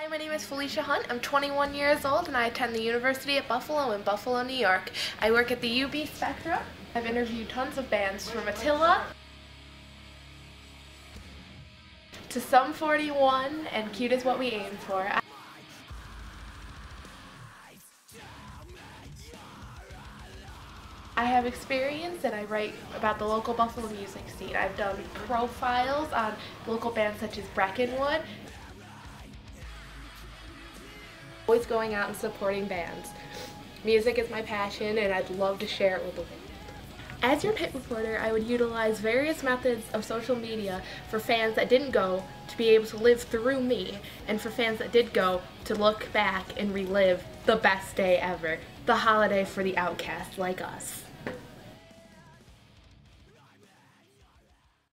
Hi, my name is Felicia Hunt. I'm 21 years old and I attend the University at Buffalo in Buffalo, New York. I work at the UB Spectrum. I've interviewed tons of bands from Attila to Sum 41 and Cute is What We Aim For. I have experience and I write about the local Buffalo music scene. I've done profiles on local bands such as Breckenwood. Always going out and supporting bands. Music is my passion and I'd love to share it with the world. As your pit reporter, I would utilize various methods of social media for fans that didn't go to be able to live through me, and for fans that did go to look back and relive the best day ever, the holiday for the outcast like us.